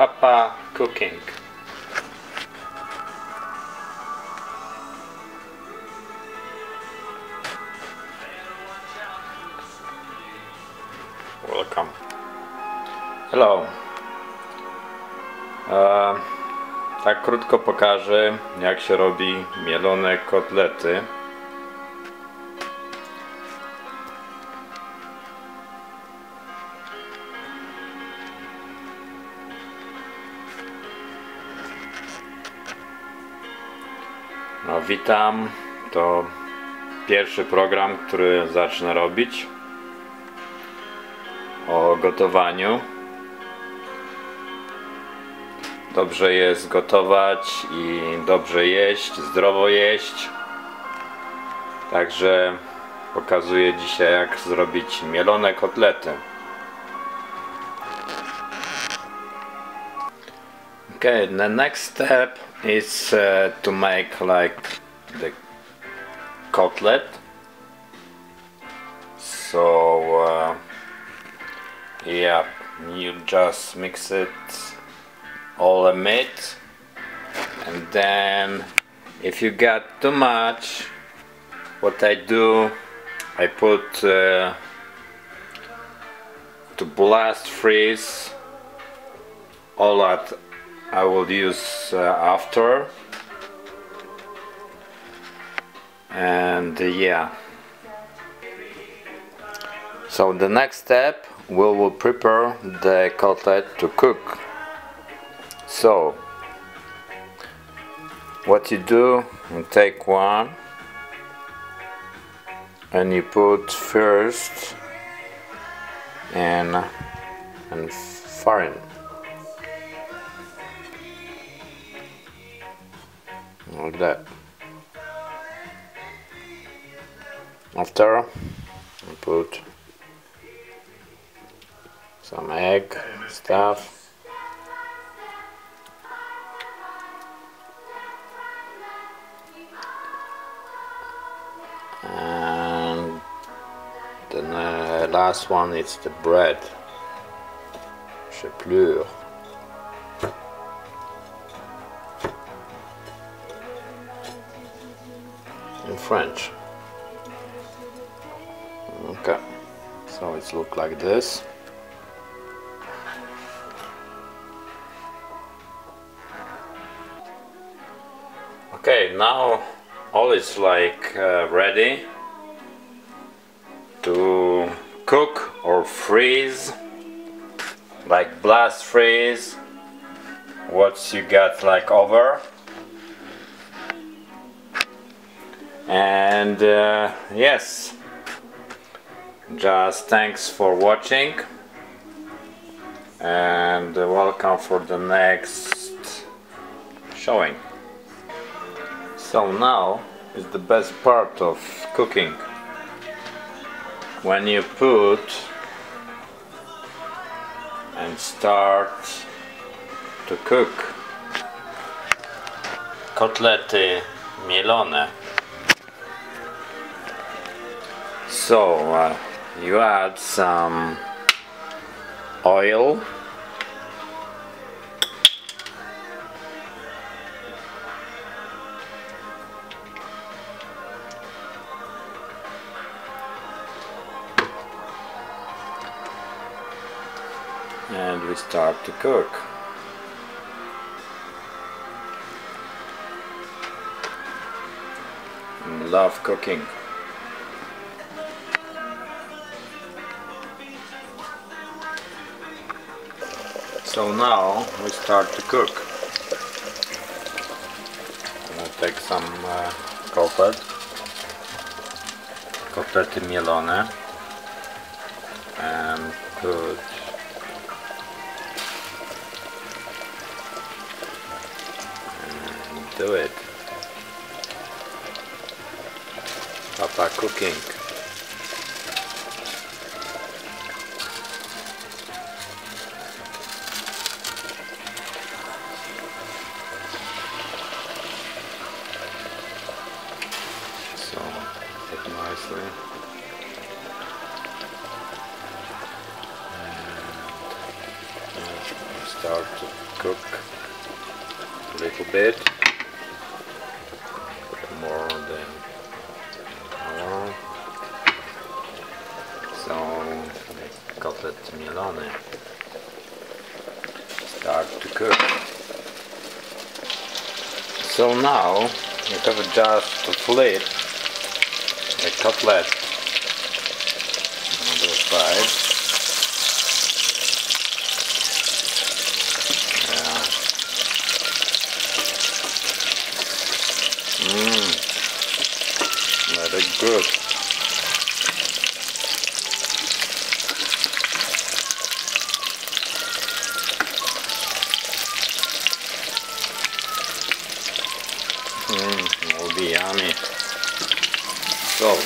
Papa Cooking. Welcome. Hello. E, tak krótko pokażę, jak się robi mielone kotlety. Witam. To pierwszy program, który zacznę robić o gotowaniu. Dobrze jest gotować i dobrze jeść, zdrowo jeść. Także pokazuję dzisiaj jak zrobić mielone kotlety. Okay, the next step is uh, to make like the cutlet. So uh, yeah, you just mix it all a meat, and then if you got too much, what I do, I put uh, to blast freeze. All that I will use uh, after and uh, yeah. So the next step we will prepare the cutlet to cook. So what you do you take one and you put first in and farin like that after put some egg stuff. And the uh, last one is the bread. Chapelure in French. Okay, so it's look like this. Okay, now all is like uh, ready to cook or freeze, like blast freeze. What you got like over. and uh, yes just thanks for watching and welcome for the next showing. So now is the best part of cooking. When you put and start to cook kotlety mielone so uh, you add some oil. And we start to cook. Love cooking So now we start to cook. I'm gonna take some uh, kotlet, kotlety mielone and put and do it. Papa cooking. Nicely. And uh, start to cook a little bit. More than so the cutlet mielone start to cook. So now you have just to flip the cutlet. The side Mmm, very good. Mmm, will be yummy. So,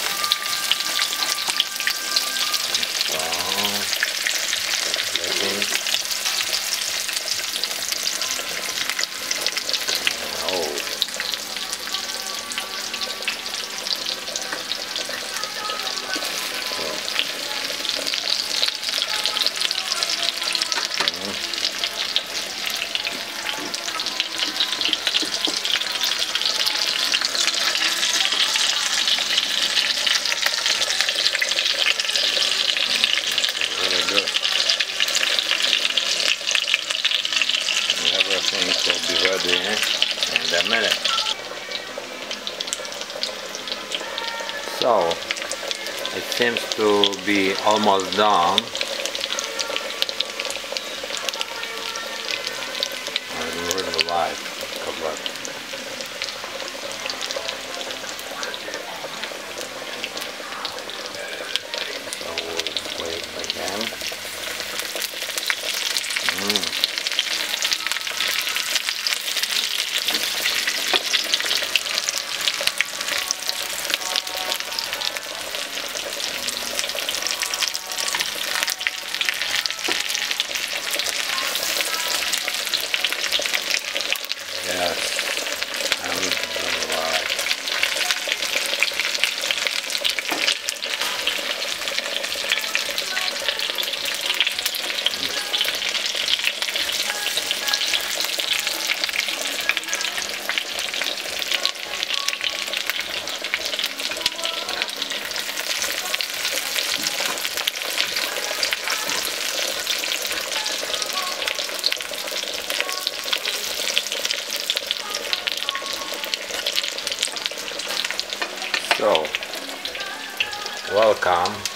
everything will be ready in a minute. So, it seems to be almost done. I really like cutlet. So we'll wait again. Mm. So, welcome.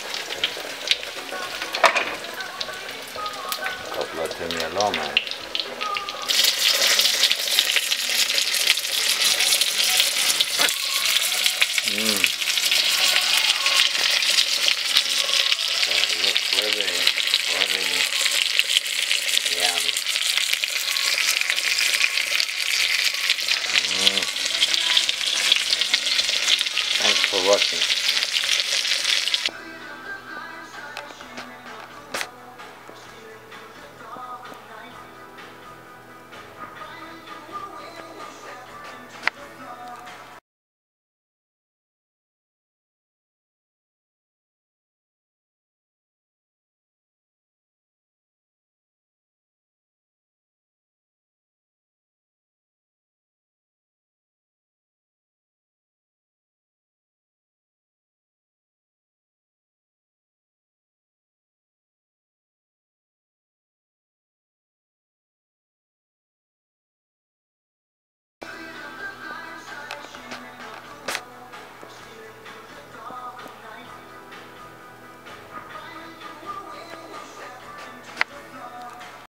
for watching.